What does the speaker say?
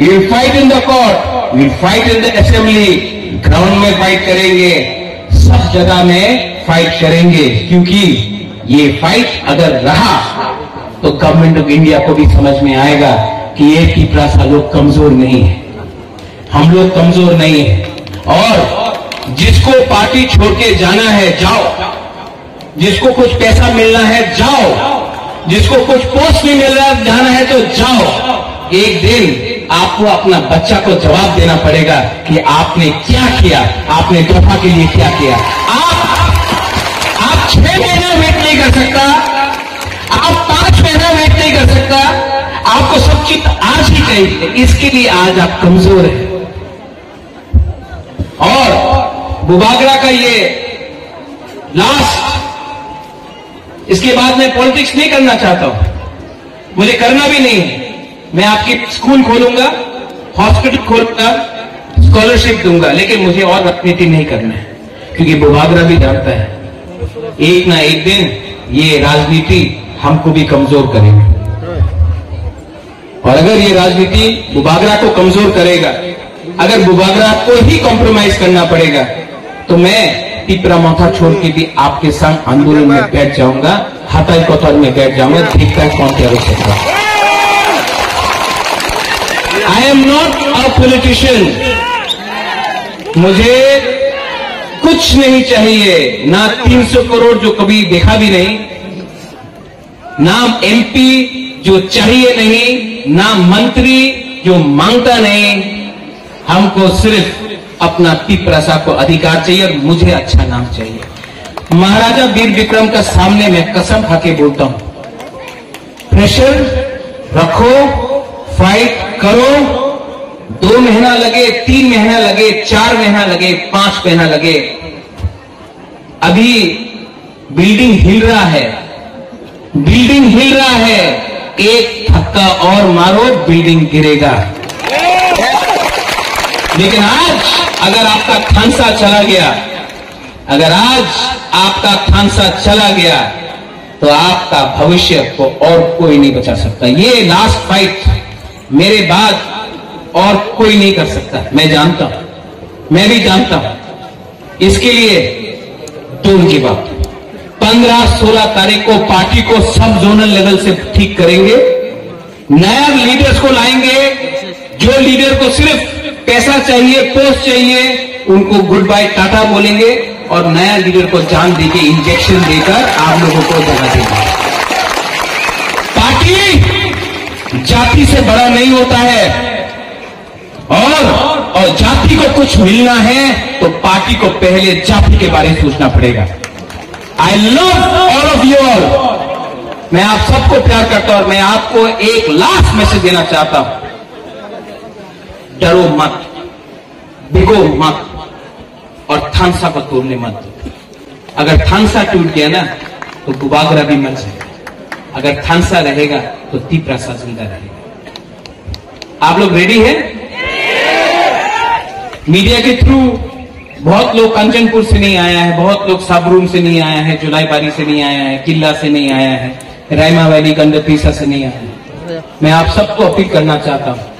Will fight in the court will fight in the assembly ground में fight करेंगे. सब जगह में फाइट करेंगे. क्योंकि ये फाइट अगर रहा तो गवर्नमेंट ऑफ़ इंडिया को भी समझ में आएगा कि ये पिपरासा लोग कमज़ोर नहीं है। हम लोग कमज़ोर नहीं है। और जिसको पार्टी छोड़ के जाना है, जाओ। जिसको कुछ पैसा मिलना है, जाओ। जिसको कुछ पोस्ट नहीं मिल रहा जाना है तो जाओ। एक दिन आपको अपना बच्चा को जवाब देना पड़ेगा कि आपने क्या किया, आपने दफ़ा के लिए क्या किया। आप आप छह महीना वेट नहीं कर सकता, आप पाँच महीना वेट नहीं कर सकता, आपको सब चीज़ आज ही चाहिए, इसके लिए आज आप कमज़ोर हैं। और बुबागरा का ये लास्ट इसके बाद मैं पॉलिटिक्स नहीं करना चाहता हूँ। मुझे करना भी नहीं है। मैं आपकी स्कूल खोलूँगा, हॉस्पिटल खोलूँगा स्कॉलरशिप दूँगा, लेकिन मुझे और राजनीति नहीं करना है, क्योंकि बुबागरा भी जानता है। एक ना एक दिन ये राजनीति हमको भी कमज़ोर करेगी। और अगर ये राजनीति बुबागरा को कमज़ोर करेगा, अगर बुबागरा को ही कॉम्प्रोमाइज करना पड़ेगा तो मैं पिपरा माथा छोड़ के भी आपके संग आंदोलन में बैठ जाऊँगा हताई कौतल में बैठ जाऊँगा, देखता है कौन क्या रोक सकता है। I am not a politician मुझे कुछ नहीं चाहिए। ना 300 करोड़ जो कभी देखा भी नहीं, ना एमपी जो चाहिए नहीं, ना मंत्री जो माँगता नहीं। हमको सिर्फ़ अपना पिपरासा को अधिकार चाहिए और मुझे अच्छा नाम चाहिए। महाराजा वीर विक्रम का सामने मैं कसम खा के बोलता हूँ। प्रेशर रखो फाइट करो। दो महीना लगे, तीन महीना लगे, चार महीना लगे, पाँच महीना लगे। अभी बिल्डिंग हिल रहा है। बिल्डिंग हिल रहा है। एक धक्का और मारो, बिल्डिंग गिरेगा। लेकिन आज अगर आपका खांसा चला गया, अगर आज आपका खांसा चला गया तो आपका भविष्य को और कोई नहीं बचा सकता। ये लास्ट फाइट मेरे बाद और कोई नहीं कर सकता। मैं जानता हूँ। मैं भी जानता हूँ। इसके लिए दो की बात। पंद्रह सोलह तारीख को पार्टी को सब जोनल लेवल से ठीक करेंगे। नया लीडर्स को लाएँगे। जो लीडर को सिर्फ़ पैसा चाहिए पोस्ट चाहिए, उनको गुड बाय टाटा बोलेंगे और नया लीडर को जान देके इंजेक्शन देकर आप लोगों को जगह देंगे। पार्टी जाति से बड़ा नहीं होता है। और और जाति को कुछ मिलना है तो पार्टी को पहले जाति के बारे में सोचना पड़ेगा। I love all of you all मैं आप सबको प्यार करता हूँ और मैं आपको एक लास्ट मैसेज देना चाहता हूँ। डरो मत बिगो मत, और थानसा को तोड़ने मत। अगर थानसा टूट गया ना तो गुबागरा भी मर जाएगा। अगर खानसा रहेगा तो तीपरा सा ज़िंदा रहेगा। आप लोग रेडी है? मीडिया के थ्रू बहुत लोग कंचनपुर से नहीं आया है, बहुत लोग साबरूम से नहीं आया है, जुलाईबारी से नहीं आया है, किला से नहीं आया है, रायमा वैली गंडपीसा से नहीं आया है। मैं आप सबको अपील करना चाहता हूँ